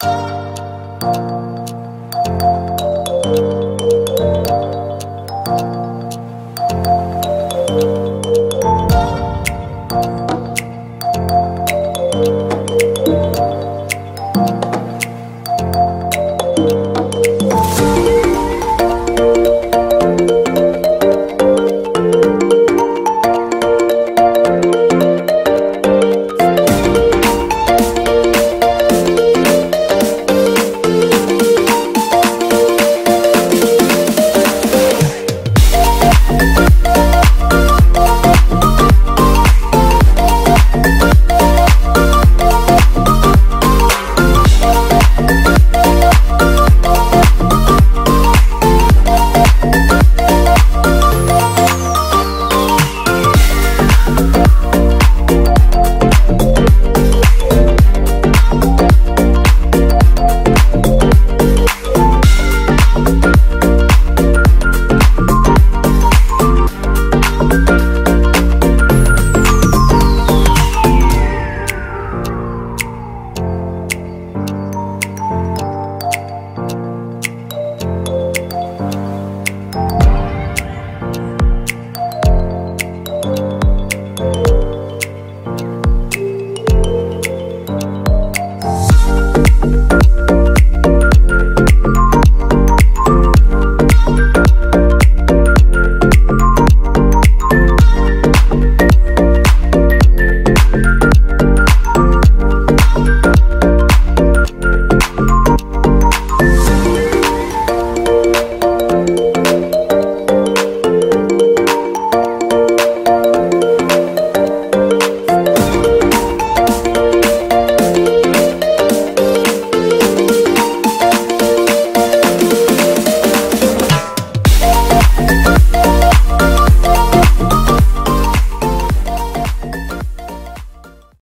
啊。